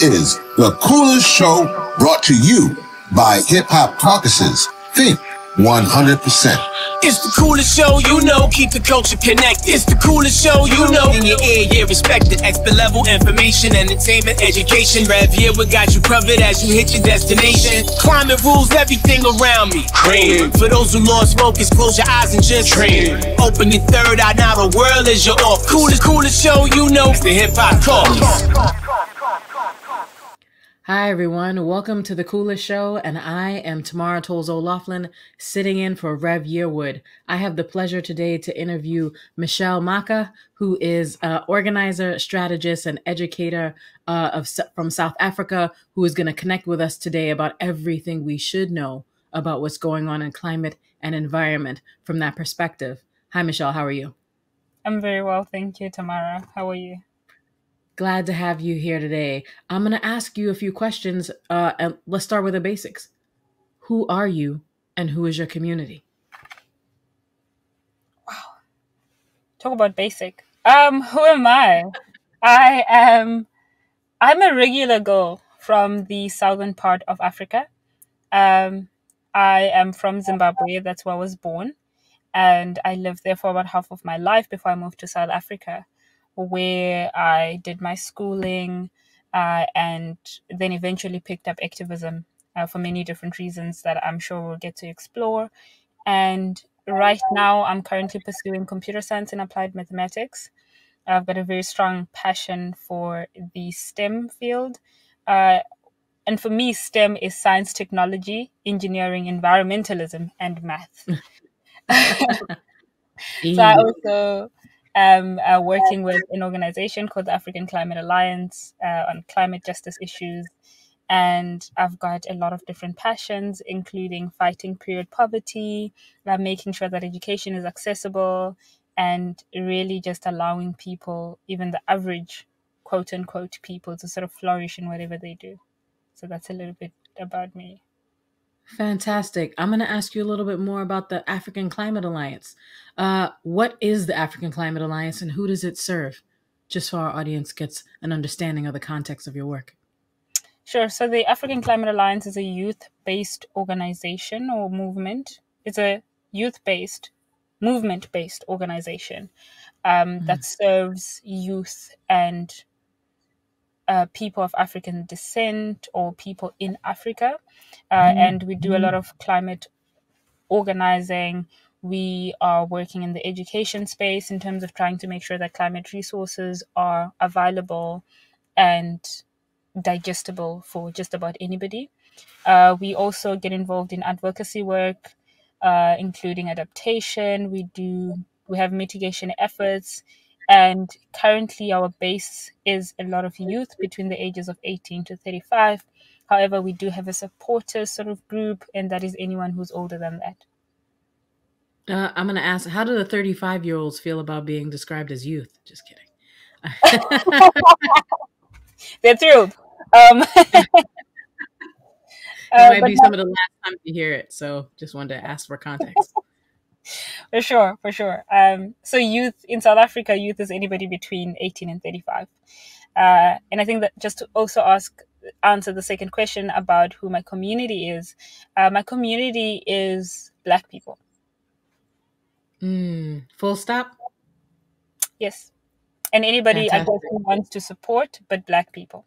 This is the coolest show brought to you by Hip Hop Caucus's. Think 100%. It's the coolest show you know, keep the culture connected. It's the coolest show you know, in your ear, yeah, respected. Expert level information, entertainment, education. Rev here, we got you covered as you hit your destination. Climate rules everything around me. Cream. For those who lost focus, close your eyes and just dream. Open your third eye, now the world is your off. Coolest, coolest show you know, it's the hip hop call. Hi, everyone. Welcome to The Coolest Show, and I am Tamara Toles O'Laughlin, sitting in for Rev Yearwood. I have the pleasure today to interview Mitchelle Mhaka, who is an organizer, strategist, and educator uh, of from South Africa, who is going to connect with us today about everything we should know about what's going on in climate and environment from that perspective. Hi, Michelle. How are you? I'm very well, thank you, Tamara. How are you? Glad to have you here today. I'm going to ask you a few questions. Uh, and let's start with the basics. Who are you and who is your community? Wow. Talk about basic. Um, who am I? I am I'm a regular girl from the southern part of Africa. Um, I am from Zimbabwe. That's where I was born. And I lived there for about half of my life before I moved to South Africa where I did my schooling uh, and then eventually picked up activism uh, for many different reasons that I'm sure we'll get to explore. And right now, I'm currently pursuing computer science and applied mathematics. I've got a very strong passion for the STEM field. Uh, and for me, STEM is science, technology, engineering, environmentalism, and math. so I also um, uh, working with an organization called the African Climate Alliance uh, on climate justice issues. And I've got a lot of different passions, including fighting period poverty, uh, making sure that education is accessible, and really just allowing people, even the average quote unquote people, to sort of flourish in whatever they do. So that's a little bit about me. Fantastic. I'm going to ask you a little bit more about the African Climate Alliance. Uh, what is the African Climate Alliance and who does it serve? Just so our audience gets an understanding of the context of your work. Sure. So, the African Climate Alliance is a youth based organization or movement. It's a youth based, movement based organization um, mm-hmm. that serves youth and uh, people of African descent or people in Africa. Uh, mm-hmm. And we do a lot of climate organizing. We are working in the education space in terms of trying to make sure that climate resources are available and digestible for just about anybody. Uh, we also get involved in advocacy work, uh, including adaptation. We do we have mitigation efforts and currently, our base is a lot of youth between the ages of 18 to 35. However, we do have a supporter sort of group, and that is anyone who's older than that. Uh, I'm going to ask how do the 35 year olds feel about being described as youth? Just kidding. They're thrilled. Um, it might uh, be some of the last time you hear it, so just wanted to ask for context for sure, for sure. Um, so youth in South Africa, youth is anybody between 18 and 35. Uh, and I think that just to also ask, answer the second question about who my community is, uh, my community is Black people. Mm, full stop. Yes, and anybody Fantastic. I guess who wants to support, but Black people.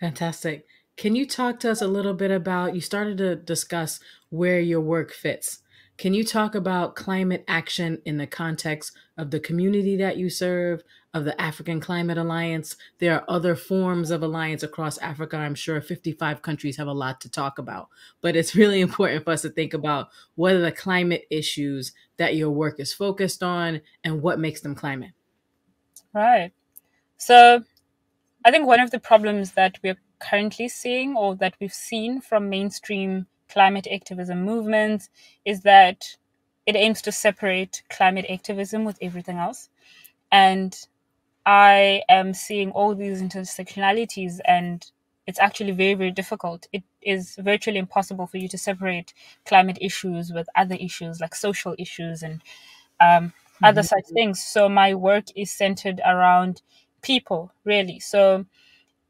Fantastic. Can you talk to us a little bit about? You started to discuss where your work fits. Can you talk about climate action in the context of the community that you serve, of the African Climate Alliance? There are other forms of alliance across Africa. I'm sure 55 countries have a lot to talk about, but it's really important for us to think about what are the climate issues that your work is focused on and what makes them climate. Right. So I think one of the problems that we're currently seeing or that we've seen from mainstream climate activism movements is that it aims to separate climate activism with everything else. And I am seeing all these intersectionalities, and it's actually very, very difficult. It is virtually impossible for you to separate climate issues with other issues like social issues and um, mm-hmm. other such things. So, my work is centered around people, really. So,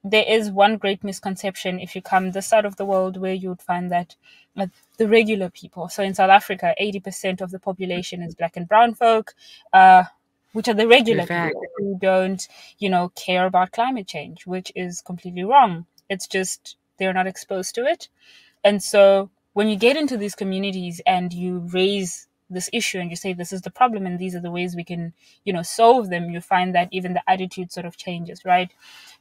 there is one great misconception if you come this side of the world where you would find that uh, the regular people. So in South Africa, 80% of the population is black and brown folk, uh, which are the regular people who don't, you know, care about climate change, which is completely wrong. It's just they're not exposed to it. And so when you get into these communities and you raise this issue and you say this is the problem and these are the ways we can you know solve them you find that even the attitude sort of changes right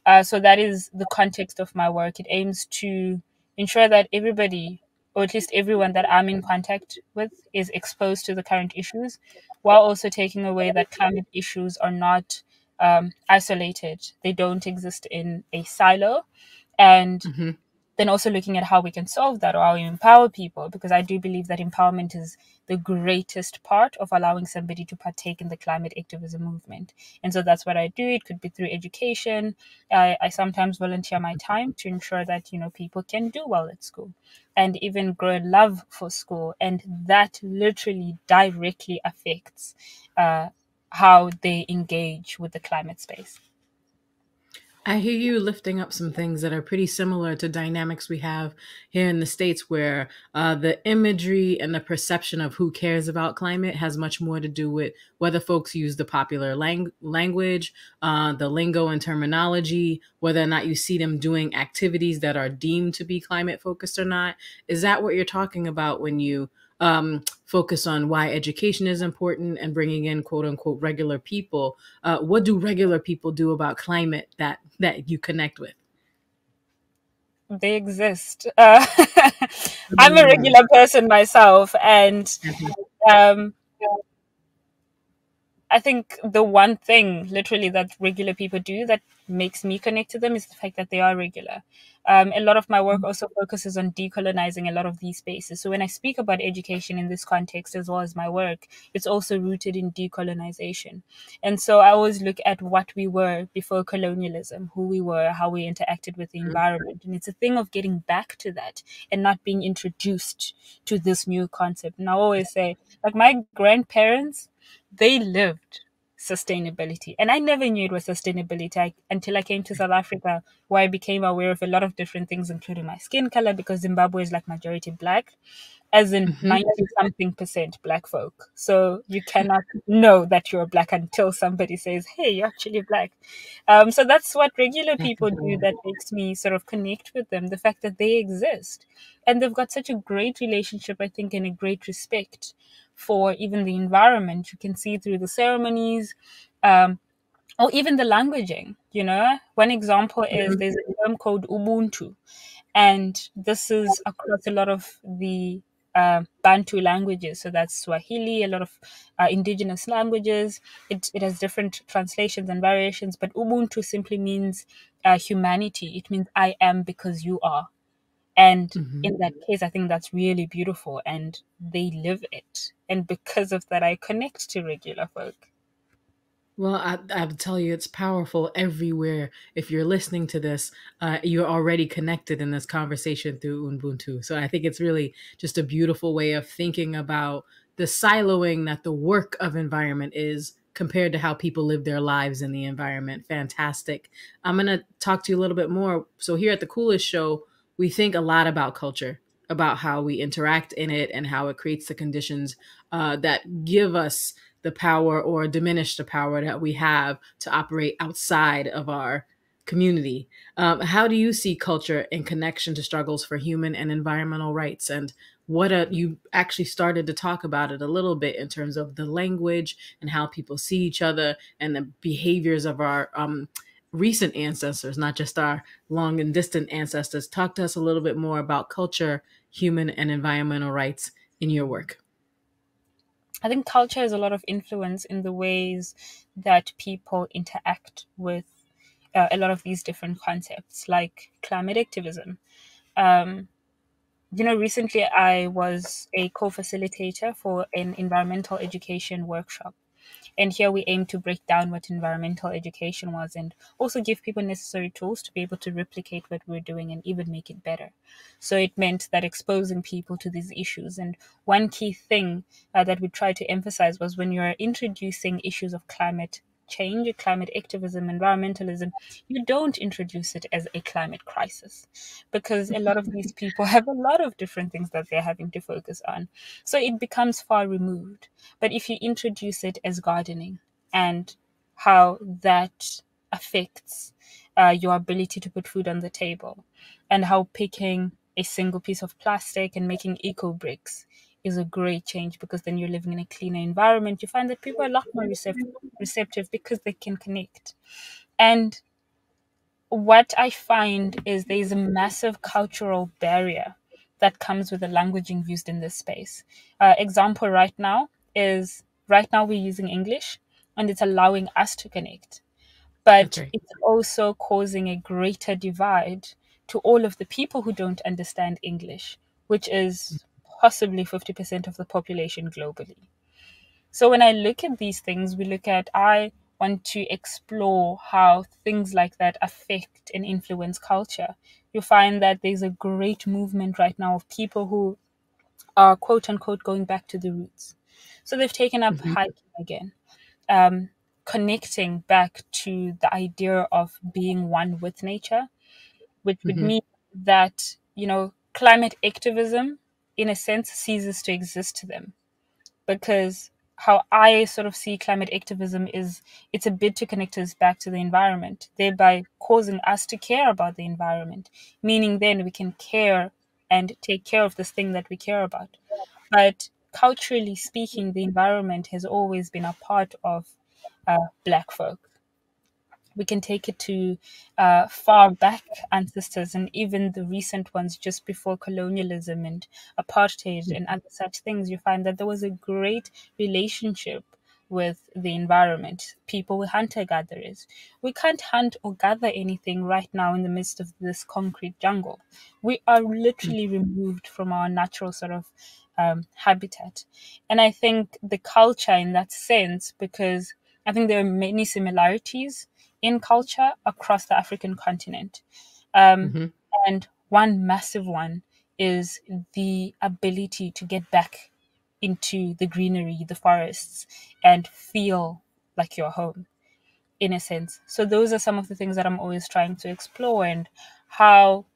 uh, so that is the context of my work. It aims to ensure that everybody or at least everyone that i'm in contact with is exposed to the current issues while also taking away that climate issues are not um, isolated. They don't exist in a silo. And mm-hmm then also looking at how we can solve that or how we empower people because i do believe that empowerment is the greatest part of allowing somebody to partake in the climate activism movement. And so that's what i do. It could be through education. I, I sometimes volunteer my time to ensure that you know people can do well at school and even grow love for school. And that literally directly affects uh, how they engage with the climate space I hear you lifting up some things that are pretty similar to dynamics we have here in the States, where uh, the imagery and the perception of who cares about climate has much more to do with whether folks use the popular lang- language, uh, the lingo and terminology, whether or not you see them doing activities that are deemed to be climate focused or not. Is that what you're talking about when you um, focus on why education is important and bringing in quote unquote regular people. Uh, what do regular people do about climate that that you connect with? They exist. Uh, I'm a regular person myself, and mm-hmm. um, I think the one thing, literally, that regular people do that makes me connect to them is the fact that they are regular. Um, a lot of my work mm-hmm. also focuses on decolonizing a lot of these spaces. So when I speak about education in this context, as well as my work, it's also rooted in decolonization. And so I always look at what we were before colonialism, who we were, how we interacted with the mm-hmm. environment. And it's a thing of getting back to that and not being introduced to this new concept. And I always say, like my grandparents, they lived sustainability. And I never knew it was sustainability I, until I came to South Africa, where I became aware of a lot of different things, including my skin color, because Zimbabwe is like majority black, as in mm-hmm. 90 something percent black folk. So you cannot know that you're black until somebody says, hey, you're actually black. Um, so that's what regular people do that makes me sort of connect with them, the fact that they exist. And they've got such a great relationship, I think, and a great respect for even the environment. You can see through the ceremonies, um, or even the languaging. You know, one example is there's a term called Ubuntu, and this is across a lot of the uh, Bantu languages. So that's Swahili, a lot of uh, indigenous languages. It, it has different translations and variations, but Ubuntu simply means uh, humanity. It means I am because you are. And mm-hmm. in that case, I think that's really beautiful and they live it. And because of that, I connect to regular folk. Well, I, I tell you, it's powerful everywhere. If you're listening to this, uh, you're already connected in this conversation through Ubuntu. So I think it's really just a beautiful way of thinking about the siloing that the work of environment is compared to how people live their lives in the environment. Fantastic. I'm going to talk to you a little bit more. So, here at the Coolest Show, we think a lot about culture, about how we interact in it and how it creates the conditions uh, that give us the power or diminish the power that we have to operate outside of our community. Um, how do you see culture in connection to struggles for human and environmental rights? And what a, you actually started to talk about it a little bit in terms of the language and how people see each other and the behaviors of our um, recent ancestors, not just our long and distant ancestors. Talk to us a little bit more about culture, human, and environmental rights in your work. I think culture has a lot of influence in the ways that people interact with uh, a lot of these different concepts, like climate activism. Um, you know, recently I was a co facilitator for an environmental education workshop and here we aim to break down what environmental education was and also give people necessary tools to be able to replicate what we're doing and even make it better. So it meant that exposing people to these issues. And one key thing uh, that we tried to emphasize was when you're introducing issues of climate change, climate activism, environmentalism, you don't introduce it as a climate crisis because a lot of these people have a lot of different things that they're having to focus on. So it becomes far removed. But if you introduce it as gardening and how that affects uh, your ability to put food on the table and how picking a single piece of plastic and making eco bricks is a great change because then you're living in a cleaner environment. You find that people are a lot more receptive, receptive because they can connect. And what I find is there's a massive cultural barrier that comes with the languaging used in this space. Uh, example right now is right now we're using English and it's allowing us to connect, but Okay. it's also causing a greater divide to all of the people who don't understand English, which is possibly 50% of the population globally. So when I look at these things, we look at, I want to explore how things like that affect and influence culture. You find that there's a great movement right now of people who are quote unquote going back to the roots. So they've taken up Mhm. hiking again, um, connecting back to the idea of being one with nature, which would Mhm. mean that, you know, climate activism, in a sense, ceases to exist to them because how I sort of see climate activism is it's a bid to connect us back to the environment, thereby causing us to care about the environment, meaning then we can care and take care of this thing that we care about. But culturally speaking, the environment has always been a part of uh, Black folk we can take it to uh, far back ancestors and even the recent ones just before colonialism and apartheid and other such things, you find that there was a great relationship with the environment. People were hunter gatherers. We can't hunt or gather anything right now in the midst of this concrete jungle. We are literally removed from our natural sort of um, habitat. And I think the culture, in that sense, because I think there are many similarities in culture across the African continent. Um, Mhm. and one massive one is the ability to get back into the greenery, the forests, and feel like you're home, in a sense. So, those are some of the things that I'm always trying to explore, and how,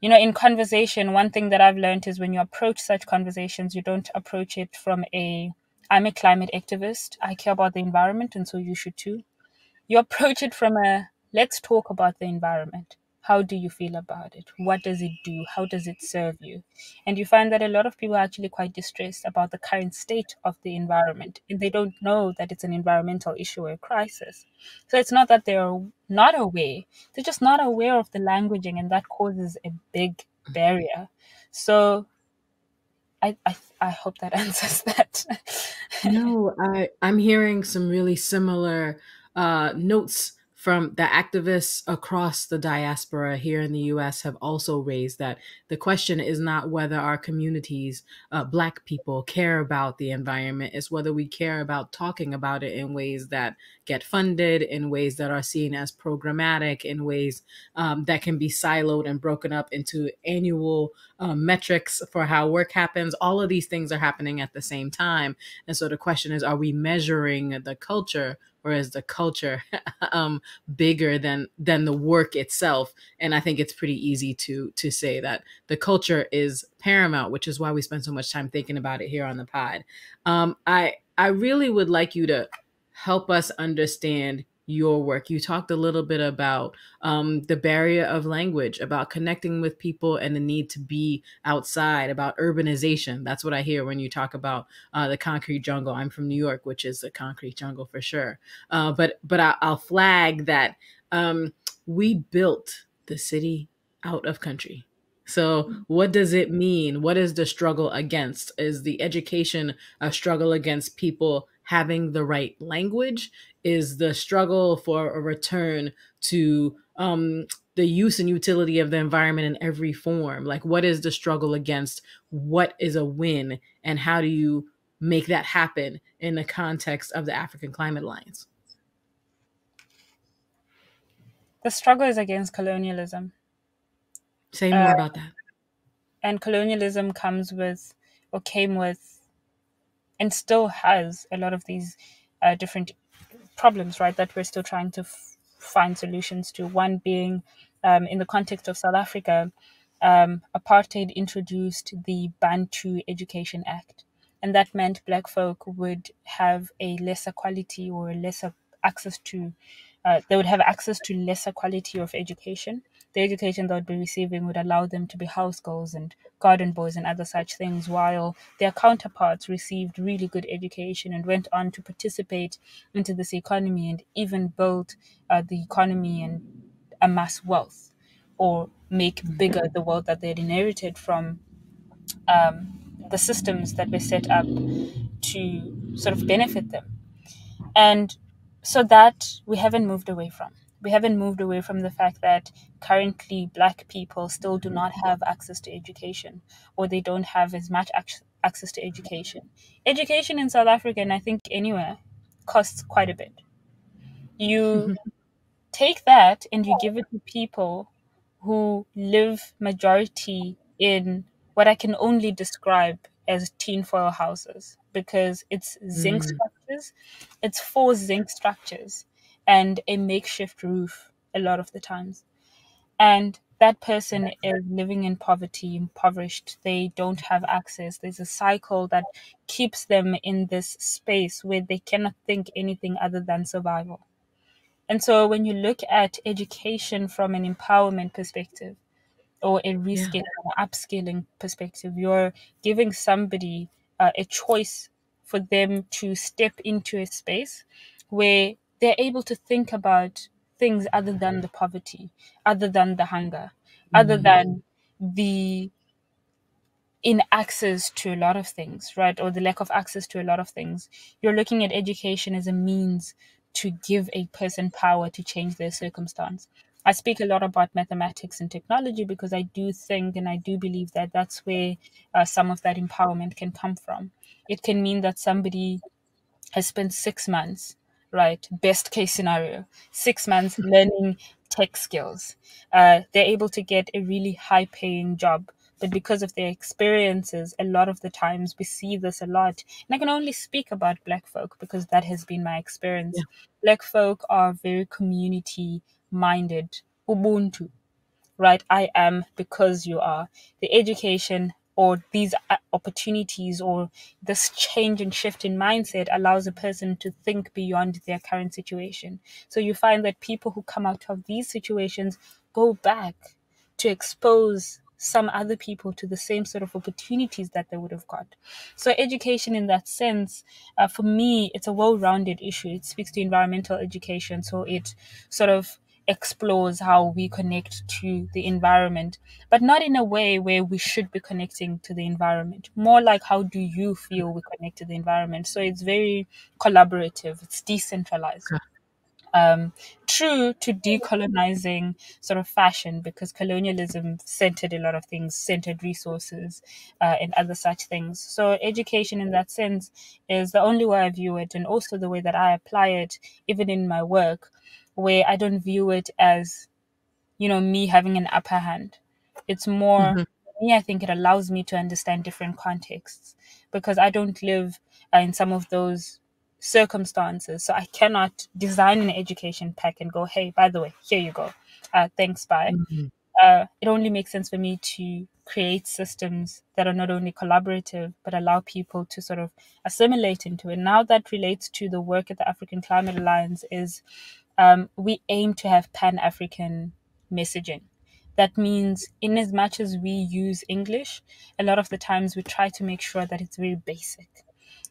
you know, in conversation, one thing that I've learned is when you approach such conversations, you don't approach it from a I'm a climate activist, I care about the environment, and so you should too you approach it from a let's talk about the environment. How do you feel about it? What does it do? How does it serve you? And you find that a lot of people are actually quite distressed about the current state of the environment, and they don't know that it's an environmental issue or a crisis. So it's not that they're not aware, they're just not aware of the languaging, and that causes a big barrier. So I, I, I hope that answers that. No, I I'm hearing some really similar uh, notes from the activists across the diaspora here in the U.S. have also raised that the question is not whether our communities, uh, Black people, care about the environment; it's whether we care about talking about it in ways that get funded, in ways that are seen as programmatic, in ways um, that can be siloed and broken up into annual uh, metrics for how work happens. All of these things are happening at the same time. And so the question is, are we measuring the culture or is the culture um, bigger than than the work itself? And I think it's pretty easy to to say that the culture is paramount, which is why we spend so much time thinking about it here on the pod. Um, I I really would like you to help us understand your work. You talked a little bit about um, the barrier of language, about connecting with people and the need to be outside, about urbanization. That's what I hear when you talk about uh, the concrete jungle. I'm from New York, which is a concrete jungle for sure. Uh, but but I, I'll flag that um, we built the city out of country. So, what does it mean? What is the struggle against? Is the education a struggle against people having the right language? Is the struggle for a return to um, the use and utility of the environment in every form? Like, what is the struggle against? What is a win? And how do you make that happen in the context of the African Climate Alliance? the struggle is against colonialism. Say more Uh, about that. and colonialism comes with or came with and still has a lot of these uh, different problems, right, that we're still trying to f- find solutions to. One being um, in the context of South Africa, um, apartheid introduced the Bantu Education Act. And that meant black folk would have a lesser quality or lesser access to, uh, they would have access to lesser quality of education. The education they would be receiving would allow them to be house girls and garden boys and other such things, while their counterparts received really good education and went on to participate into this economy and even build uh, the economy and amass wealth or make bigger the wealth that they had inherited from um, the systems that were set up to sort of benefit them. And so that we haven't moved away from. We haven't moved away from the fact that currently black people still do not have access to education or they don't have as much ac- access to education. Education in South Africa, and I think anywhere, costs quite a bit. You take that and you give it to people who live majority in what I can only describe as tinfoil houses because it's zinc Mm. structures. It's four zinc structures and a makeshift roof a lot of the times. And that person is living in poverty, impoverished. They don't have access. There's a cycle that keeps them in this space where they cannot think anything other than survival. And so when you look at education from an empowerment perspective, or a reskilling or upskilling perspective. You're giving somebody uh, a choice for them to step into a space where they're able to think about things other than the poverty, other than the hunger, other than the in access to a lot of things, right? Or the lack of access to a lot of things. You're looking at education as a means to give a person power to change their circumstance. I speak a lot about mathematics and technology because I do think and I do believe that that's where uh, some of that empowerment can come from. It can mean that somebody has spent six months, right? Best case scenario, six months learning tech skills. Uh, they're able to get a really high paying job. But because of their experiences, a lot of the times we see this a lot. And I can only speak about Black folk because that has been my experience. Black folk are very community minded. Ubuntu, right? I am because you are. The education or these uh, opportunities or this change and shift in mindset allows a person to think beyond their current situation. So you find that people who come out of these situations go back to expose some other people to the same sort of opportunities that they would have got. So, education in that sense, uh, for me, it's a well rounded issue. It speaks to environmental education. So, it sort of explores how we connect to the environment, but not in a way where we should be connecting to the environment. More like how do you feel we connect to the environment? So, it's very collaborative, it's decentralized um, true to decolonizing sort of fashion because colonialism centered a lot of things, centered resources, uh, and other such things. So, education in that sense is the only way I view it, and also the way that I apply it, even in my work, where I don't view it as, you know, me having an upper hand. It's more, Mhm. me, I think it allows me to understand different contexts because I don't live uh, in some of those circumstances. So I cannot design an education pack and go, hey, by the way, here you go. Uh, thanks, bye. Mhm. Uh, it only makes sense for me to create systems that are not only collaborative but allow people to sort of assimilate into it. Now that relates to the work at the African Climate Alliance is um, we aim to have Pan African messaging. That means, in as much as we use English, a lot of the times we try to make sure that it's very basic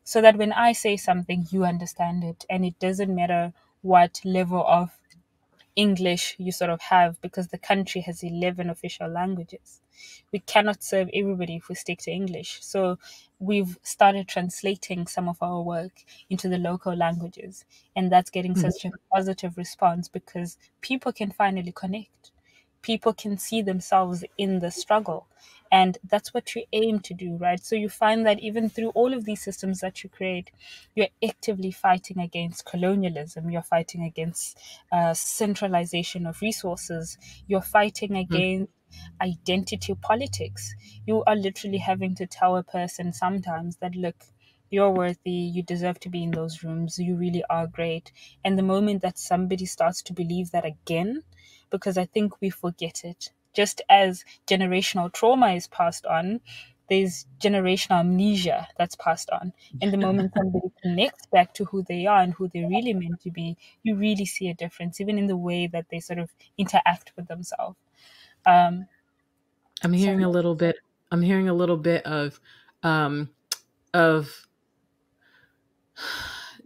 so that when I say something, you understand it. And it doesn't matter what level of English you sort of have because the country has 11 official languages. We cannot serve everybody if we stick to English. So we've started translating some of our work into the local languages. And that's getting hmm. such a positive response because people can finally connect. People can see themselves in the struggle. And that's what you aim to do, right? So you find that even through all of these systems that you create, you're actively fighting against colonialism, you're fighting against uh, centralization of resources, you're fighting against identity politics. You are literally having to tell a person sometimes that, look, you're worthy, you deserve to be in those rooms, you really are great. And the moment that somebody starts to believe that again, because I think we forget it, just as generational trauma is passed on, there's generational amnesia that's passed on. And the moment somebody connects back to who they are and who they're really meant to be, you really see a difference, even in the way that they sort of interact with themselves. Um, I'm hearing so, a little bit. I'm hearing a little bit of, um, of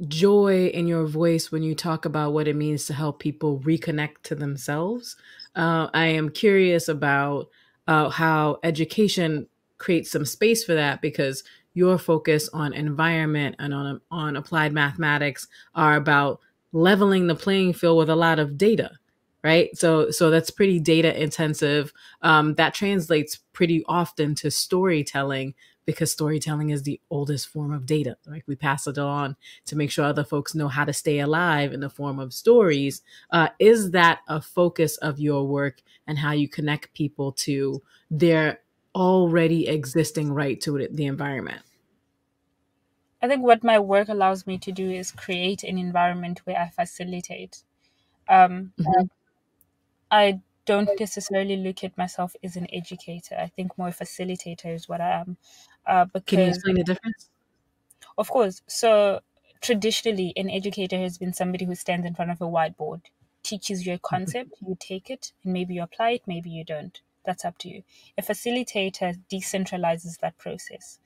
joy in your voice when you talk about what it means to help people reconnect to themselves. Uh, I am curious about uh, how education creates some space for that because your focus on environment and on on applied mathematics are about leveling the playing field with a lot of data right so so that's pretty data intensive um, that translates pretty often to storytelling because storytelling is the oldest form of data like we pass it on to make sure other folks know how to stay alive in the form of stories uh, is that a focus of your work and how you connect people to their already existing right to it, the environment? I think what my work allows me to do is create an environment where I facilitate. Um, mm-hmm. I don't necessarily look at myself as an educator. I think more facilitator is what I am. Uh, because, Can you explain the difference? Of course. So traditionally, an educator has been somebody who stands in front of a whiteboard, teaches you a concept, you take it, and maybe you apply it, maybe you don't that's up to you. A facilitator decentralizes that process.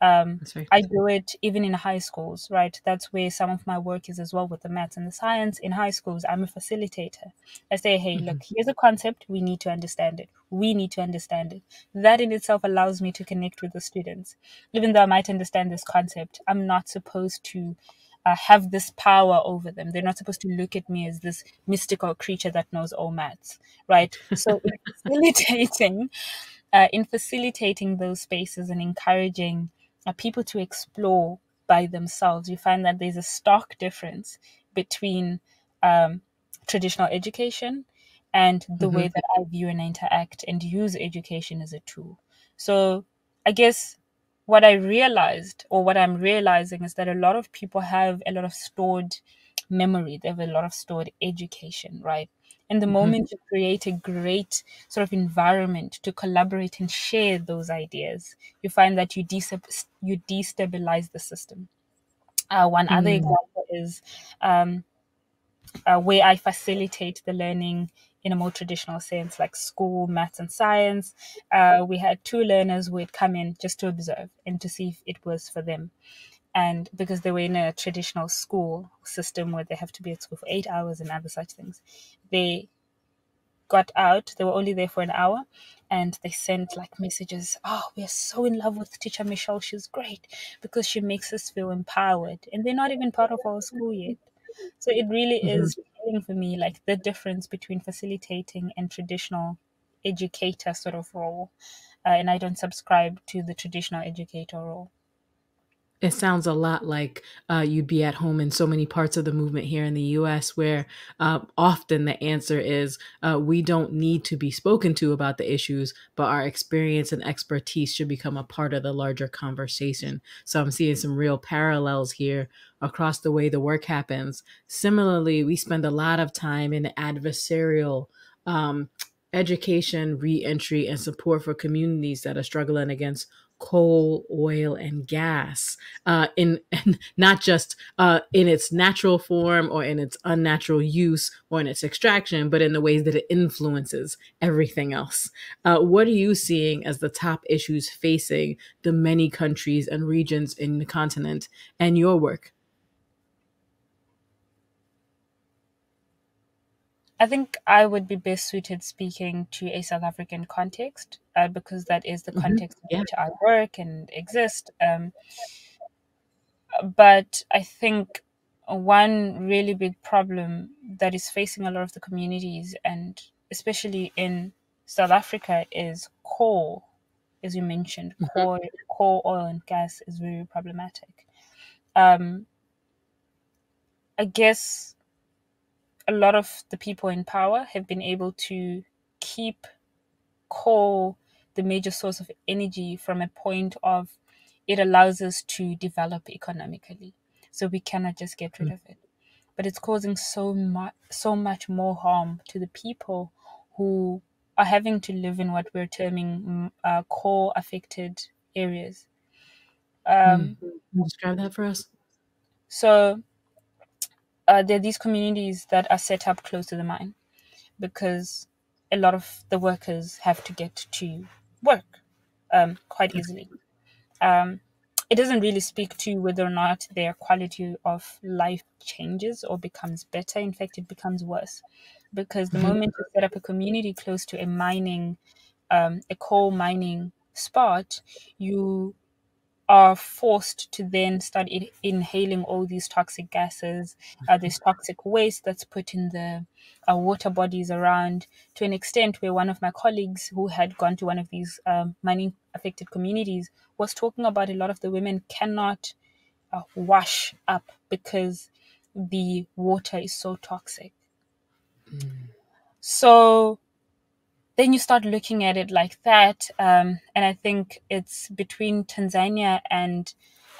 Um, I do it even in high schools, right? That's where some of my work is as well with the maths and the science. In high schools, I'm a facilitator. I say, hey, mm-hmm. look, here's a concept. We need to understand it. We need to understand it. That in itself allows me to connect with the students. Even though I might understand this concept, I'm not supposed to uh, have this power over them. They're not supposed to look at me as this mystical creature that knows all maths, right? So in facilitating, uh, in facilitating those spaces and encouraging uh, people to explore by themselves, you find that there's a stark difference between um, traditional education and the mm-hmm. way that I view and interact and use education as a tool. So I guess what I realized, or what I'm realizing, is that a lot of people have a lot of stored memory, they have a lot of stored education, right? And the mm-hmm. moment you create a great sort of environment to collaborate and share those ideas, you find that you, de- you destabilize the system. Uh, one mm-hmm. other mm. example is um, uh, where I facilitate the learning in a more traditional sense, like school, maths, and science. Uh, we had two learners who had come in just to observe and to see if it was for them. And because they were in a traditional school system where they have to be at school for eight hours and other such things, they got out. They were only there for an hour and they sent like messages oh we are so in love with teacher Mitchelle she's great because she makes us feel empowered and they're not even part of our school yet so it really mm-hmm. is for me like the difference between facilitating and traditional educator sort of role uh, and i don't subscribe to the traditional educator role it sounds a lot like uh, you'd be at home in so many parts of the movement here in the US, where uh, often the answer is uh, we don't need to be spoken to about the issues, but our experience and expertise should become a part of the larger conversation. So I'm seeing some real parallels here across the way the work happens. Similarly, we spend a lot of time in adversarial um, education, reentry, and support for communities that are struggling against coal, oil, and gas uh, in, in not just uh, in its natural form or in its unnatural use or in its extraction, but in the ways that it influences everything else. Uh, what are you seeing as the top issues facing the many countries and regions in the continent and your work? I think I would be best suited speaking to a South African context uh, because that is the mm-hmm. context in yeah. which I work and exist. Um, but I think one really big problem that is facing a lot of the communities, and especially in South Africa, is coal. As you mentioned, mm-hmm. coal, coal, oil, and gas is very problematic. Um, I guess a lot of the people in power have been able to keep coal the major source of energy from a point of it allows us to develop economically. So we cannot just get rid of it. But it's causing so much so much more harm to the people who are having to live in what we're terming mm, uh, coal affected areas. Um, Can you describe that for us? So uh, there are these communities that are set up close to the mine because a lot of the workers have to get to work um, quite easily. Um, it doesn't really speak to whether or not their quality of life changes or becomes better. In fact, it becomes worse because the moment you set up a community close to a mining, um, a coal mining spot, you are forced to then start in- inhaling all these toxic gases, uh, this toxic waste that's put in the uh, water bodies around. To an extent where one of my colleagues who had gone to one of these um, mining affected communities was talking about a lot of the women cannot uh, wash up because the water is so toxic. So then you start looking at it like that. Um, and I think it's between Tanzania and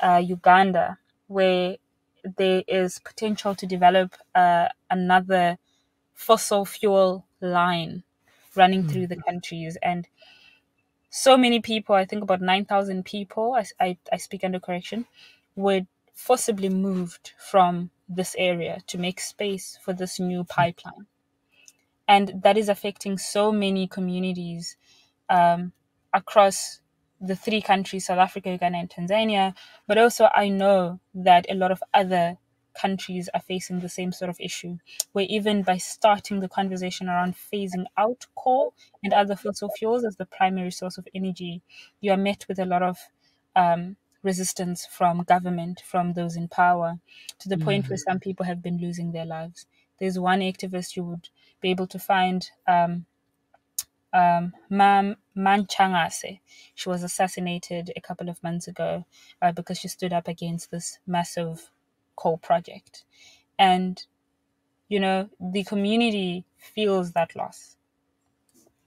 uh, Uganda where there is potential to develop uh, another fossil fuel line running through the countries. And so many people, I think about 9,000 people, I, I, I speak under correction, were forcibly moved from this area to make space for this new pipeline and that is affecting so many communities um, across the three countries South Africa, Uganda, and Tanzania. But also, I know that a lot of other countries are facing the same sort of issue, where even by starting the conversation around phasing out coal and other fossil fuels as the primary source of energy, you are met with a lot of um, resistance from government, from those in power, to the point where some people have been losing their lives. There's one activist you would be able to find, um, um, Mam Ntshangase. She was assassinated a couple of months ago uh, because she stood up against this massive coal project. And, you know, the community feels that loss.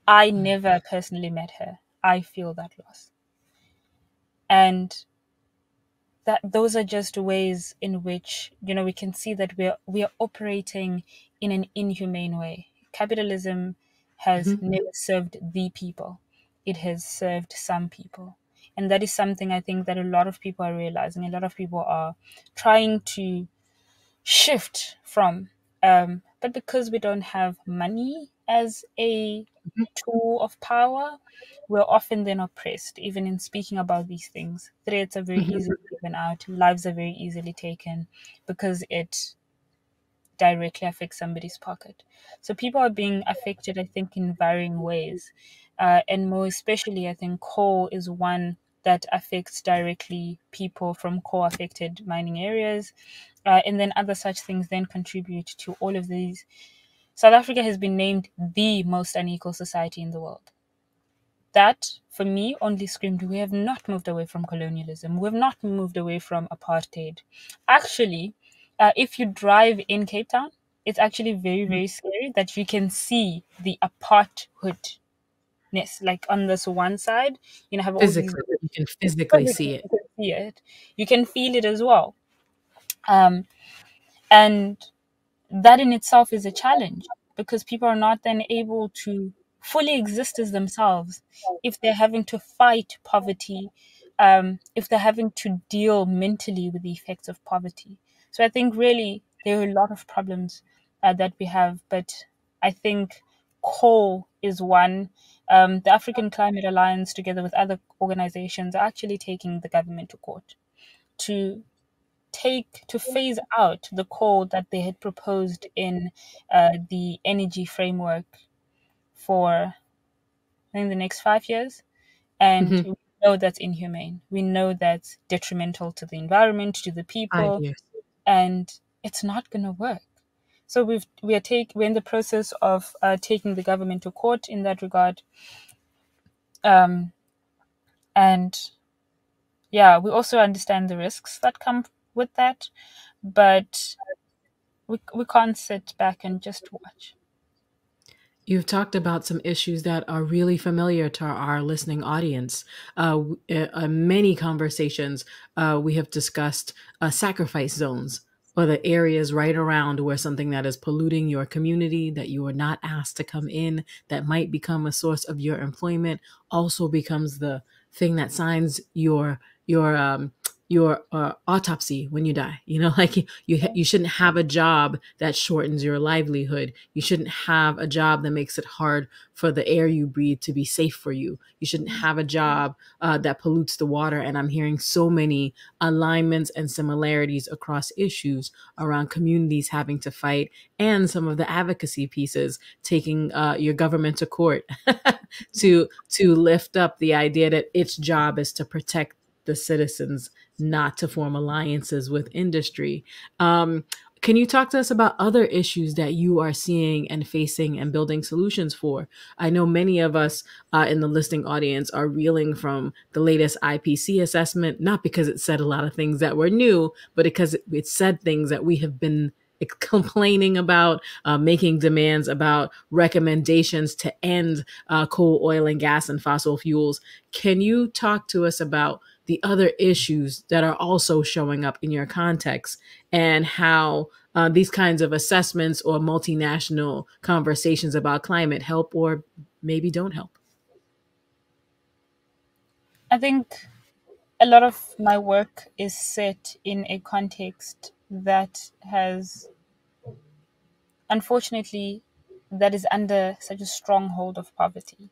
I never personally met her. I feel that loss. And that those are just ways in which you know we can see that we're we are operating in an inhumane way. Capitalism has never served the people. It has served some people. And that is something i think that a lot of people are realizing. A lot of people are trying to shift from um, but because we don't have money as a tool of power we're often then oppressed even in speaking about these things. Threats are very easily given out lives are very easily taken because it directly affects somebody's pocket. So people are being affected i think in varying ways uh, and more especially i think coal is one that affects directly people from coal affected mining areas uh, and then other such things then contribute to all of these South Africa has been named the most unequal society in the world. That, for me, only screamed we have not moved away from colonialism. We have not moved away from apartheid. Actually, uh, if you drive in Cape Town, it's actually very, very scary that you can see the aparthoodness. Like on this one side, you know, have all these you can physically see it. you can see it. You can feel it as well. Um, and that in itself is a challenge because people are not then able to fully exist as themselves if they're having to fight poverty, um, if they're having to deal mentally with the effects of poverty. So I think really there are a lot of problems uh, that we have, but I think coal is one. Um, the African Climate Alliance, together with other organizations, are actually taking the government to court to take to phase out the coal that they had proposed in uh, the energy framework for I think the next five years, and Mhm. we know that's inhumane. We know that's detrimental to the environment, to the people, and it's not going to work. So we've we are take we're in the process of uh, taking the government to court in that regard. Um, and yeah, we also understand the risks that come with that, but we we can't sit back and just watch. You've talked about some issues that are really familiar to our listening audience. Uh, uh, uh, many conversations uh, we have discussed uh, sacrifice zones or the areas right around where something that is polluting your community that you are not asked to come in, that might become a source of your employment, also becomes the thing that signs your your um, your uh, autopsy when you die. You know, like you you shouldn't have a job that shortens your livelihood. You shouldn't have a job that makes it hard for the air you breathe to be safe for you. You shouldn't have a job uh, that pollutes the water. And I'm hearing so many alignments and similarities across issues around communities having to fight, and some of the advocacy pieces taking uh, your government to court to to lift up the idea that its job is to protect the citizens not to form alliances with industry. Um, can you talk to us about other issues that you are seeing and facing and building solutions for? I know many of us uh, in the listening audience are reeling from the latest IPCC assessment, not because it said a lot of things that were new, but because it, it said things that we have been complaining about, uh, making demands about recommendations to end uh, coal, oil, and gas and fossil fuels. Can you talk to us about the other issues that are also showing up in your context and how uh, these kinds of assessments or multinational conversations about climate help or maybe don't help? I think a lot of my work is set in a context that has, unfortunately, that is under such a stronghold of poverty.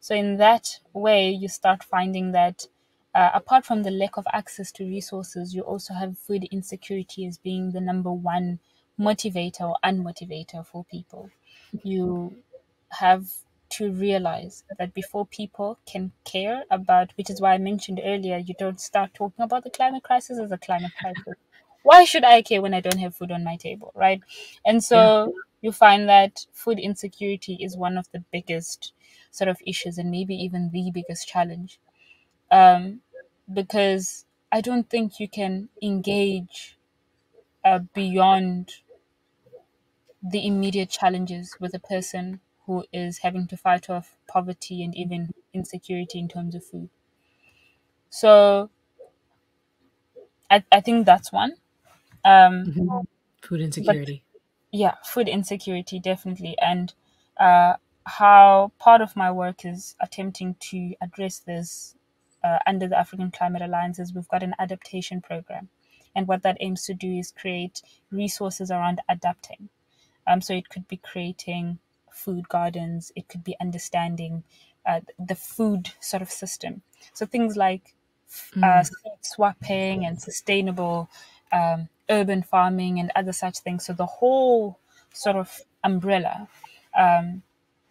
So, in that way, you start finding that uh, apart from the lack of access to resources, you also have food insecurity as being the number one motivator or unmotivator for people. You have to realize that before people can care about, which is why I mentioned earlier, you don't start talking about the climate crisis as a climate crisis. Why should I care when I don't have food on my table, right? And so you find that food insecurity is one of the biggest sort of issues and maybe even the biggest challenge. Um, because I don't think you can engage uh, beyond the immediate challenges with a person who is having to fight off poverty and even insecurity in terms of food. So I, I think that's one. Um, mm-hmm. Food insecurity. yeah, food insecurity, definitely. And uh, how part of my work is attempting to address this uh, under the African Climate Alliances, we've got an adaptation program. And what that aims to do is create resources around adapting. Um, so it could be creating food gardens, it could be understanding uh, the food sort of system. So things like uh, mm. seed swapping and sustainable um, urban farming and other such things. So the whole sort of umbrella um,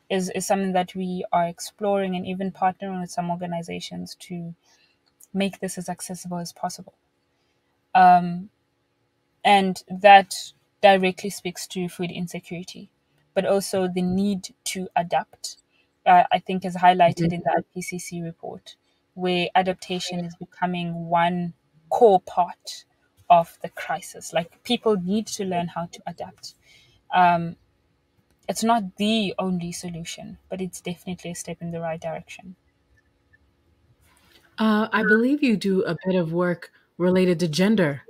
is, is something that we are exploring and even partnering with some organizations to make this as accessible as possible. Um, and that directly speaks to food insecurity, but also the need to adapt. Uh, I think is highlighted in the IPCC report, where adaptation is becoming one core part of the crisis. Like people need to learn how to adapt. Um, it's not the only solution, but it's definitely a step in the right direction. Uh, I believe you do a bit of work related to gender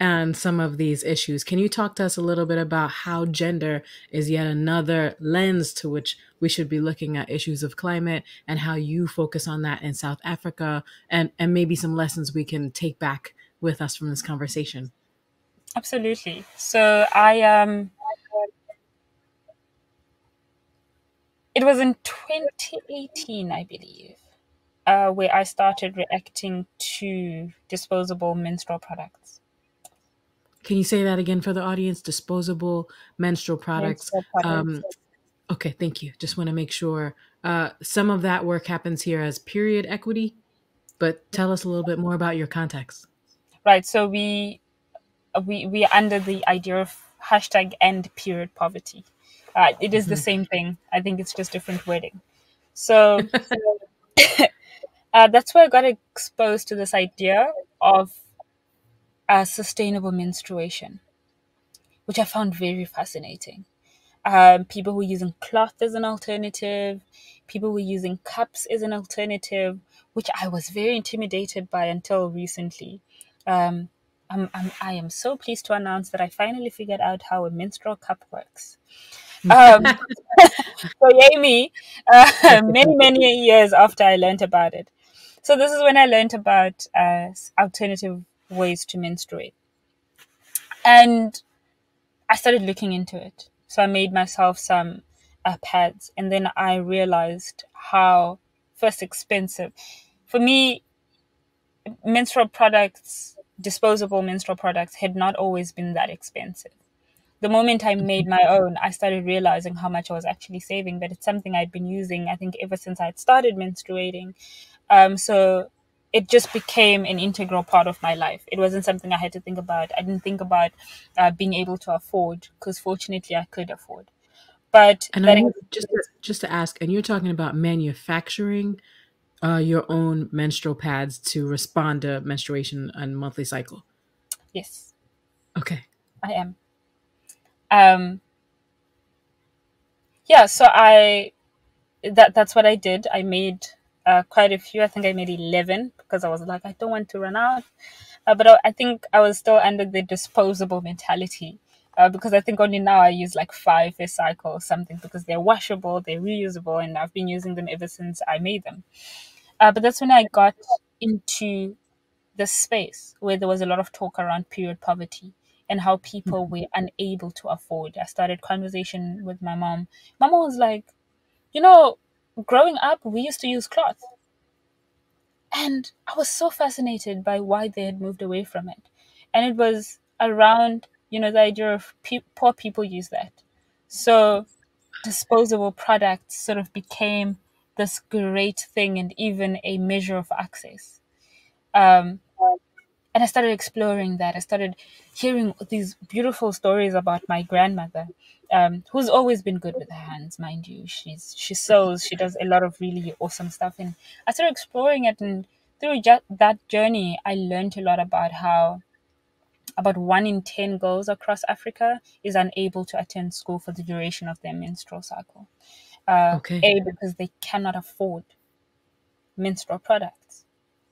and some of these issues. Can you talk to us a little bit about how gender is yet another lens to which we should be looking at issues of climate and how you focus on that in South Africa and, and maybe some lessons we can take back with us from this conversation? Absolutely. So I um it was in 2018, I believe, uh, where I started reacting to disposable menstrual products. Can you say that again for the audience? Disposable menstrual products. Menstrual products. Um, okay, thank you. Just want to make sure. Uh, some of that work happens here as period equity, but tell us a little bit more about your context. Right. So we we we are under the idea of hashtag end period poverty. Uh, it is the mm-hmm. same thing. I think it's just different wording. So uh, that's where I got exposed to this idea of uh, sustainable menstruation, which I found very fascinating. um, people who are using cloth as an alternative, people who are using cups as an alternative, which I was very intimidated by until recently. Um, I'm, I'm, I am so pleased to announce that I finally figured out how a menstrual cup works. Um, so yay me, uh, many, many years after I learned about it. So this is when I learned about uh, alternative ways to menstruate. And I started looking into it. So I made myself some uh, pads, and then I realized how first expensive. For me, menstrual products, disposable menstrual products, had not always been that expensive. The moment I made my own, I started realizing how much I was actually saving. But it's something I'd been using, I think, ever since I'd started menstruating. Um, so it just became an integral part of my life. It wasn't something I had to think about. I didn't think about uh, being able to afford because fortunately I could afford. But and just to, just to ask, and you're talking about manufacturing uh, your own menstrual pads to respond to menstruation and monthly cycle. Yes. Okay. I am. Um. Yeah. So I that that's what I did. I made uh, quite a few. I think I made 11 because I was like, I don't want to run out. Uh, but I, I, think I was still under the disposable mentality uh, because I think only now I use like five a cycle or something because they're washable, they're reusable, and I've been using them ever since I made them. Uh, but that's when I got into the space where there was a lot of talk around period poverty and how people mm-hmm. were unable to afford. I started conversation with my mom. Mom was like, you know, growing up, we used to use cloth. And I was so fascinated by why they had moved away from it. And it was around, you know, the idea of pe- poor people use that. So disposable products sort of became this great thing and even a measure of access. Um, and I started exploring that. I started hearing these beautiful stories about my grandmother um, who's always been good with her hands, mind you. She's she sews, she does a lot of really awesome stuff, and I started exploring it. And through ju- that journey, I learned a lot about how about one in ten girls across Africa is unable to attend school for the duration of their menstrual cycle. Uh, okay. A because they cannot afford menstrual products,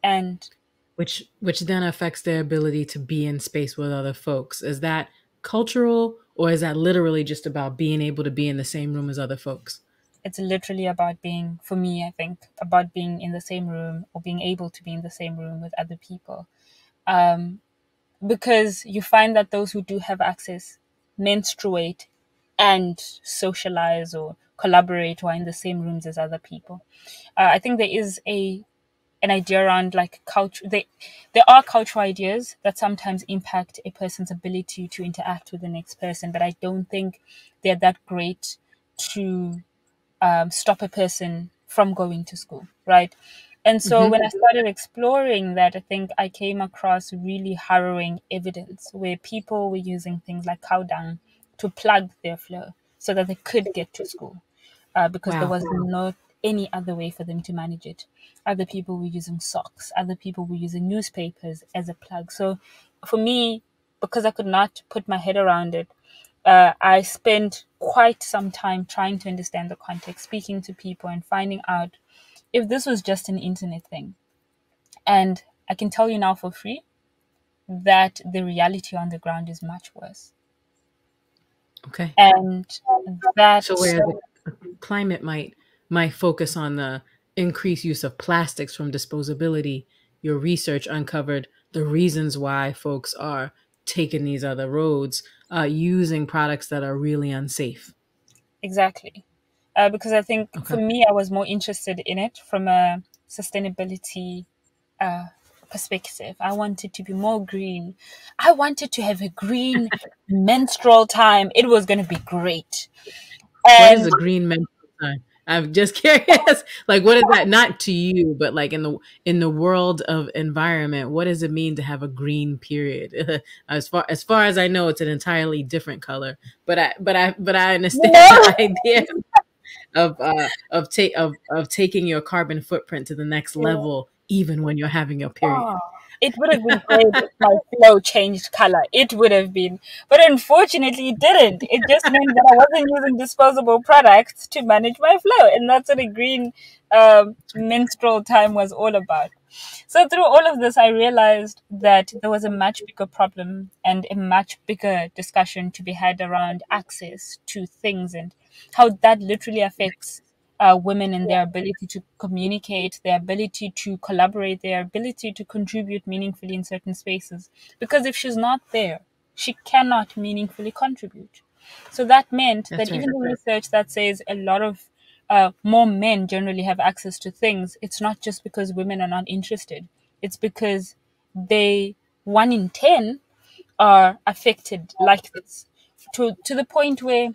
and which which then affects their ability to be in space with other folks. Is that cultural or is that literally just about being able to be in the same room as other folks? It's literally about being, for me, I think, about being in the same room or being able to be in the same room with other people. Um, because you find that those who do have access menstruate and socialize or collaborate or are in the same rooms as other people. Uh, I think there is a an idea around like culture they there are cultural ideas that sometimes impact a person's ability to interact with the next person but i don't think they're that great to um, stop a person from going to school right and so mm-hmm. when i started exploring that i think i came across really harrowing evidence where people were using things like cow dung to plug their flow so that they could get to school uh, because wow. there was no any other way for them to manage it. Other people were using socks, other people were using newspapers as a plug. So for me, because I could not put my head around it, uh, I spent quite some time trying to understand the context, speaking to people, and finding out if this was just an internet thing. And I can tell you now for free that the reality on the ground is much worse. Okay. And that. So, where the climate might my focus on the increased use of plastics from disposability, your research uncovered the reasons why folks are taking these other roads, uh, using products that are really unsafe. Exactly. Uh, because I think okay. for me, I was more interested in it from a sustainability uh, perspective. I wanted to be more green. I wanted to have a green menstrual time. It was going to be great. And what is a green menstrual time? I'm just curious. like, what is that? Not to you, but like in the in the world of environment, what does it mean to have a green period? as far as far as I know, it's an entirely different color. But I but I but I understand the idea of uh, of take of of taking your carbon footprint to the next level, even when you're having your period. It would have been great if my flow changed color. It would have been. But unfortunately, it didn't. It just meant that I wasn't using disposable products to manage my flow. And that's what a green um, menstrual time was all about. So through all of this, I realized that there was a much bigger problem and a much bigger discussion to be had around access to things and how that literally affects uh, women and their ability to communicate, their ability to collaborate, their ability to contribute meaningfully in certain spaces. Because if she's not there, she cannot meaningfully contribute. So that meant That's that even the research that says a lot of uh, more men generally have access to things, it's not just because women are not interested. It's because they, one in 10, are affected like this to, to the point where,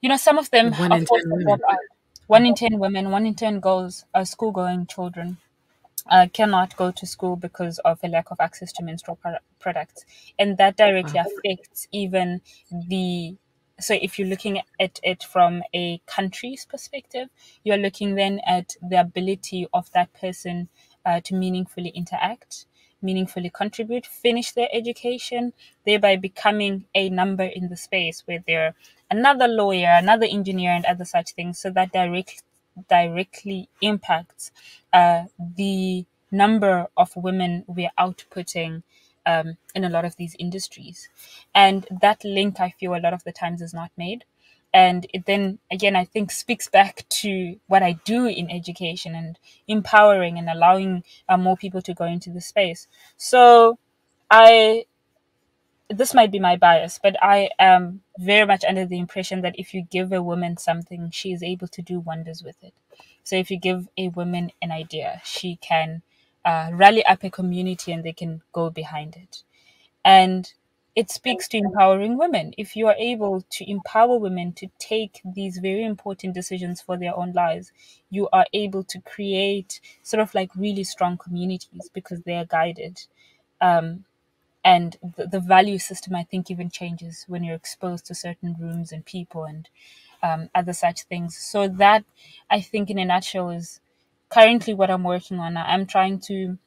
you know, some of them one 10 women. One in 10 women, one in 10 girls, uh, school going children, uh, cannot go to school because of a lack of access to menstrual pro- products. And that directly affects even the so if you're looking at it from a country's perspective, you're looking then at the ability of that person uh, to meaningfully interact, meaningfully contribute, finish their education, thereby becoming a number in the space where they're another lawyer, another engineer, and other such things. So that direct, directly impacts uh, the number of women we're outputting um, in a lot of these industries. And that link, I feel, a lot of the times is not made. And it then, again, I think speaks back to what I do in education and empowering and allowing uh, more people to go into the space. So I, this might be my bias, but I am very much under the impression that if you give a woman something, she is able to do wonders with it. So if you give a woman an idea, she can uh, rally up a community and they can go behind it. And it speaks to empowering women. If you are able to empower women to take these very important decisions for their own lives, you are able to create sort of like really strong communities because they are guided. Um, and the, the value system, I think, even changes when you're exposed to certain rooms and people and um, other such things. So, that I think, in a nutshell, is currently what I'm working on. I'm trying to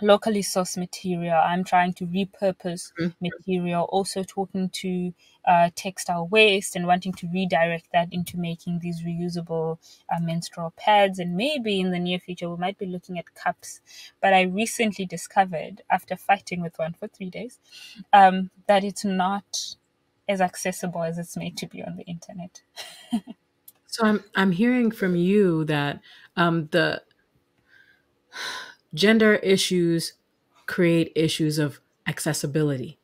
locally sourced material. I'm trying to repurpose mm-hmm. material, also talking to uh, textile waste and wanting to redirect that into making these reusable uh, menstrual pads. And maybe in the near future, we might be looking at cups. But I recently discovered, after fighting with one for three days, um, that it's not as accessible as it's made to be on the internet. so I'm I'm hearing from you that um, the gender issues create issues of accessibility.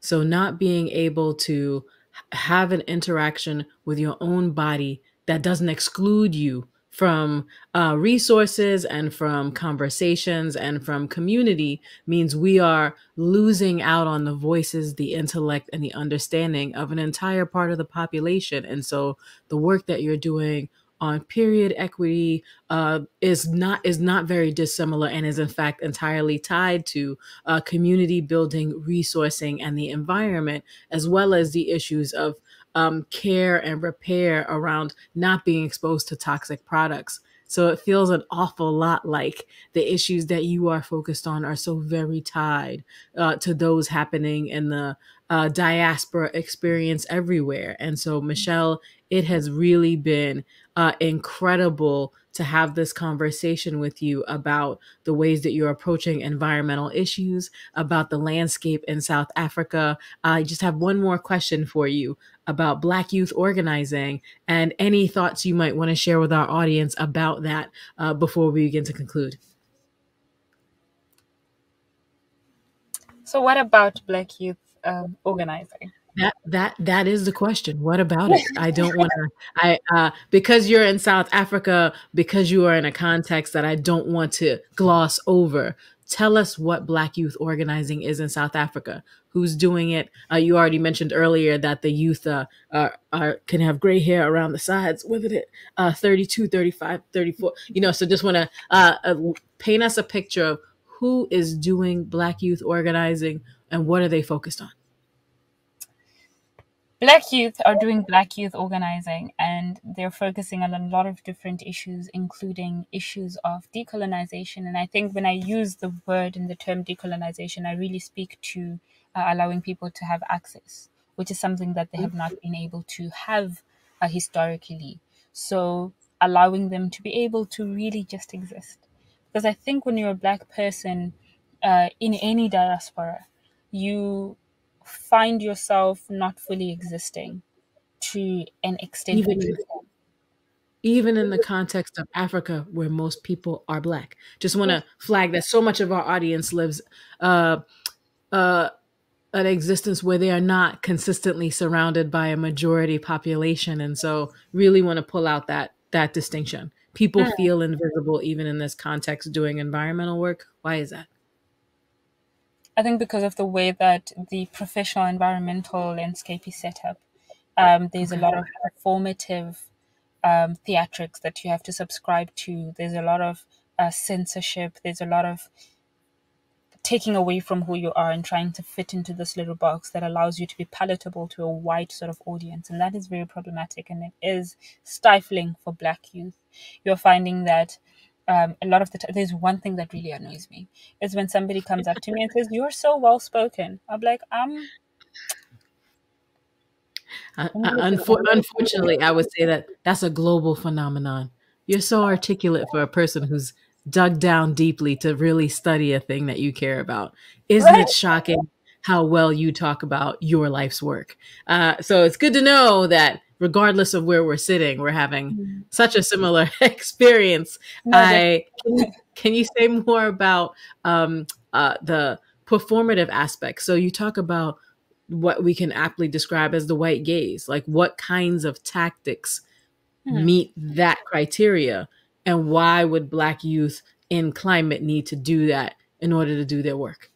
So, not being able to have an interaction with your own body that doesn't exclude you from uh, resources and from conversations and from community means we are losing out on the voices, the intellect, and the understanding of an entire part of the population. And so, the work that you're doing on period equity uh, is not is not very dissimilar and is in fact entirely tied to uh, community building, resourcing, and the environment, as well as the issues of um, care and repair around not being exposed to toxic products. So it feels an awful lot like the issues that you are focused on are so very tied uh, to those happening in the uh, diaspora experience everywhere. And so, Mitchelle, it has really been uh, incredible to have this conversation with you about the ways that you're approaching environmental issues, about the landscape in South Africa. I just have one more question for you about Black youth organizing and any thoughts you might want to share with our audience about that uh, before we begin to conclude. So, what about Black youth um, organizing? That that that is the question. What about it? I don't want to. I uh, because you're in South Africa, because you are in a context that I don't want to gloss over. Tell us what Black youth organizing is in South Africa. Who's doing it? Uh, you already mentioned earlier that the youth uh, are, are can have gray hair around the sides. With it? Uh, 32, 35, 34. You know, so just want to uh, uh, paint us a picture of who is doing Black youth organizing and what are they focused on. Black youth are doing Black youth organizing and they're focusing on a lot of different issues, including issues of decolonization. And I think when I use the word and the term decolonization, I really speak to uh, allowing people to have access, which is something that they have not been able to have uh, historically. So allowing them to be able to really just exist. Because I think when you're a Black person uh, in any diaspora, you find yourself not fully existing to an extent Even which even in the context of Africa, where most people are black. Just want to flag that so much of our audience lives uh, uh, an existence where they are not consistently surrounded by a majority population, and so really want to pull out that that distinction. People Mm. feel invisible even in this context doing environmental work. Why is that? I think because of the way that the professional environmental landscape is set up, um, there's a lot of performative um, theatrics that you have to subscribe to. There's a lot of uh, censorship. There's a lot of taking away from who you are and trying to fit into this little box that allows you to be palatable to a wide sort of audience. And that is very problematic and it is stifling for Black youth. You're finding that um, a lot of the time, there's one thing that really annoys me is when somebody comes up to me and says, You're so well spoken. I'm like, I'm. Uh, unfor- unfortunately, I would say that that's a global phenomenon. You're so articulate for a person who's dug down deeply to really study a thing that you care about. Isn't Right. it shocking how well you talk about your life's work? Uh, so it's good to know that regardless of where we're sitting, we're having such a similar experience. No, I can you, can you say more about um, uh, the performative aspect? So you talk about what we can aptly describe as the white gaze, like what kinds of tactics Hmm. meet that criteria, and why would Black youth in climate need to do that in order to do their work?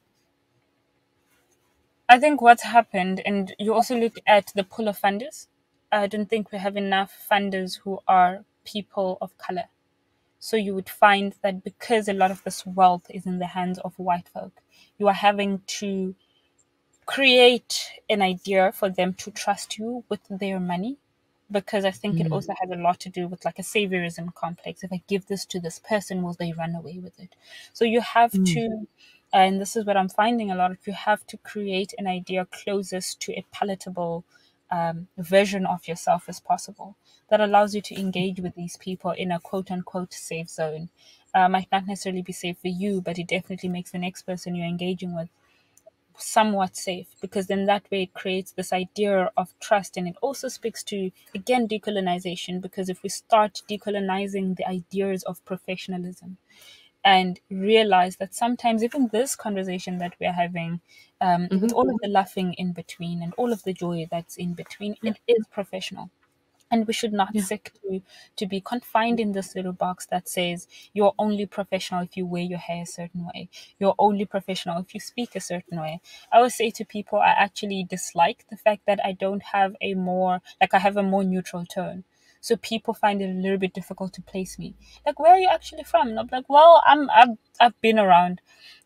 I think what's happened, and you also look at the pool of funders. I don't think we have enough funders who are people of color. So you would find that because a lot of this wealth is in the hands of white folk, you are having to create an idea for them to trust you with their money. Because I think it Mm. also has a lot to do with like a saviorism complex. If I give this to this person, will they run away with it? So you have Mm. to, and this is what I'm finding a lot of, you have to create an idea closest to a palatable um, version of yourself as possible that allows you to engage with these people in a quote unquote safe zone. Uh, might not necessarily be safe for you, but it definitely makes the next person you're engaging with somewhat safe because then that way it creates this idea of trust and it also speaks to again decolonization because if we start decolonizing the ideas of professionalism and realize that sometimes even this conversation that we're having um, with all of the laughing in between and all of the joy that's in between it is professional. And we should not Yeah. seek to to be confined in this little box that says you're only professional if you wear your hair a certain way. You're only professional if you speak a certain way. I always say to people i actually dislike the fact that i don't have a more like i have a more neutral tone so people find it a little bit difficult to place me. Like where are you actually from? And i'm like well i'm i've, I've been around.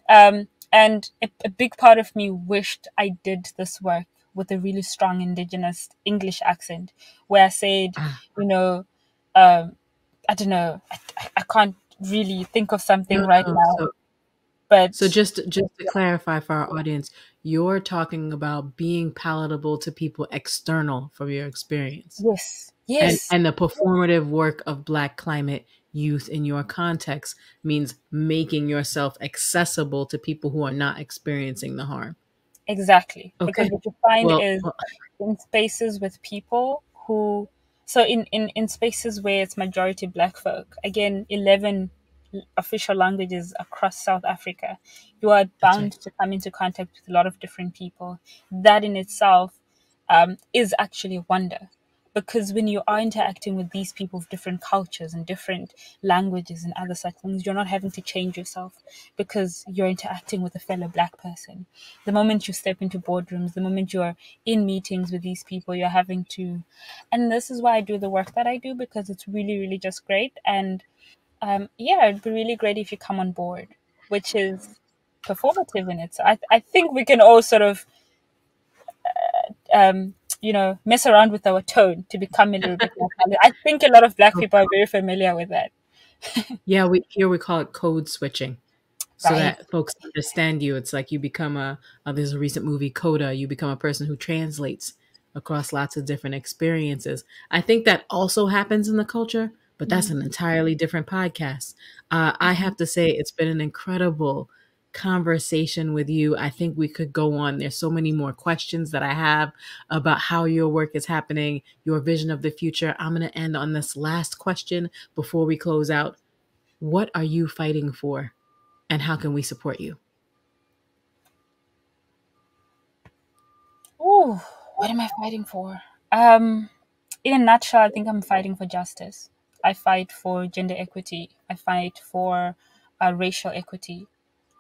Um, and a, a big part of me wished I did this work with a really strong indigenous English accent, where I said, Ah. you know, um, I don't know, I, I- I can't really think of something No, right no, now, So, but so just just to clarify for our audience, you're talking about being palatable to people external from your experience. yes, and, yes, and the performative work of black climate youth in your context means making yourself accessible to people who are not experiencing the harm exactly. Okay. Because what you find well, is in spaces with people who so in, in in spaces where it's majority black folk again 11 official languages across south africa you are bound to come into contact with a lot of different people. That in itself um, is actually a wonder because when you are interacting with these people of different cultures and different languages and other such things you're not having to change yourself because you're interacting with a fellow black person. The moment you step into boardrooms the moment you're in meetings with these people you're having to and this is why i do the work that i do because it's really really just great. And um, yeah it'd be really great if you come on board which is performative in it so i, I think we can all sort of um, you know, mess around with our tone to become a little bit more color. I think a lot of black people are very familiar with that. yeah, we here we call it code switching. So Right. that folks understand you. It's like you become a, uh, there's a recent movie, Coda, you become a person who translates across lots of different experiences. I think that also happens in the culture, but that's an entirely different podcast. Uh, I have to say, it's been an incredible conversation with you. I think we could go on. There's so many more questions that I have about how your work is happening, your vision of the future. I'm going to end on this last question before we close out. What are you fighting for, and how can we support you? Oh, what am I fighting for? Um, in a nutshell, I think I'm fighting for justice. I fight for gender equity. I fight for uh, racial equity.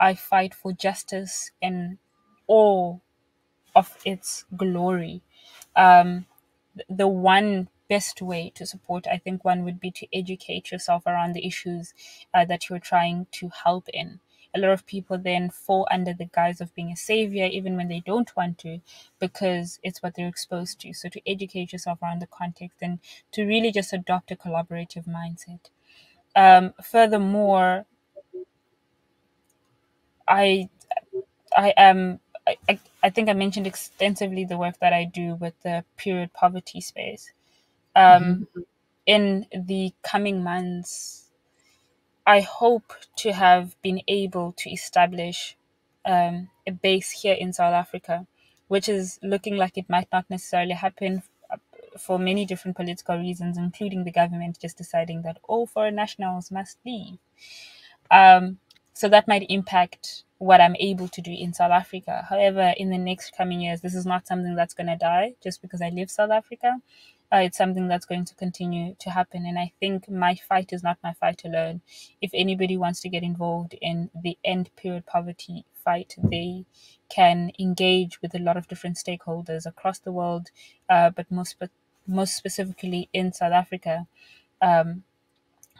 I fight for justice in all of its glory. Um, the one best way to support, I think, one would be to educate yourself around the issues uh, that you're trying to help in. A lot of people then fall under the guise of being a savior, even when they don't want to, because it's what they're exposed to. So, to educate yourself around the context and to really just adopt a collaborative mindset. Um, furthermore, I I am I, I, I think I mentioned extensively the work that I do with the period poverty space. Um, in the coming months, I hope to have been able to establish um, a base here in South Africa, which is looking like it might not necessarily happen uh, for many different political reasons, including the government just deciding that all foreign nationals must leave. Um, so that might impact what I'm able to do in South Africa. However, in the next coming years, this is not something that's going to die just because I live South Africa. Uh, it's something that's going to continue to happen. And I think my fight is not my fight alone. If anybody wants to get involved in the end period poverty fight, they can engage with a lot of different stakeholders across the world, uh, but most, spe- most specifically in South Africa. Um,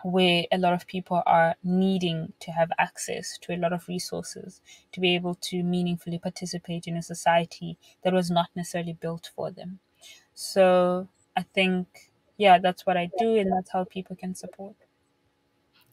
where a lot of people are needing to have access to a lot of resources to be able to meaningfully participate in a society that was not necessarily built for them. So I think, yeah, that's what I do, and that's how people can support.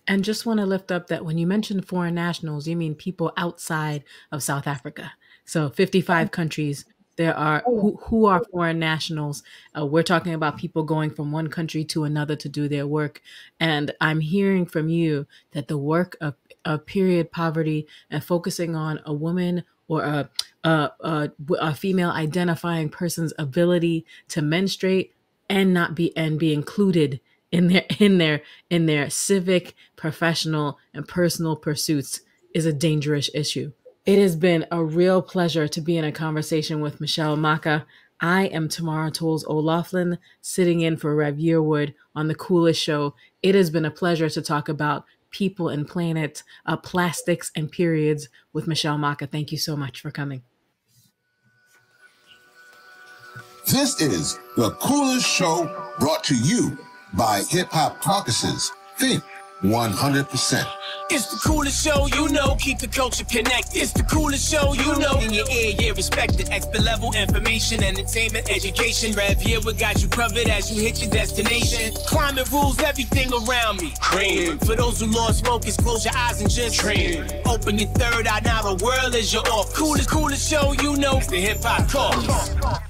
And just want to lift up that when you mention foreign nationals, you mean people outside of South Africa. So 55 countries. There are who, who are foreign nationals. Uh, we're talking about people going from one country to another to do their work. And I'm hearing from you that the work of, of period poverty and focusing on a woman or a, a, a, a female identifying person's ability to menstruate and not be and be included in their in their in their civic, professional, and personal pursuits is a dangerous issue. It has been a real pleasure to be in a conversation with Mitchelle Mhaka. I am Tamara Toles O'Laughlin, sitting in for Rev Yearwood on the Coolest Show. It has been a pleasure to talk about people and planet, uh, plastics and periods with Mitchelle Mhaka. Thank you so much for coming. This is the coolest show brought to you by Hip Hop Caucus's. Think 100%. It's the coolest show you know, keep the culture connected. It's the coolest show you know, in your ear, yeah, respected. Expert level information, entertainment, education. Rev here, we got you covered as you hit your destination. Climate rules everything around me. Cream. For those who lost focus, close your eyes and just dream. Open your third eye, now the world is your off. Coolest, coolest show you know, it's the hip hop call.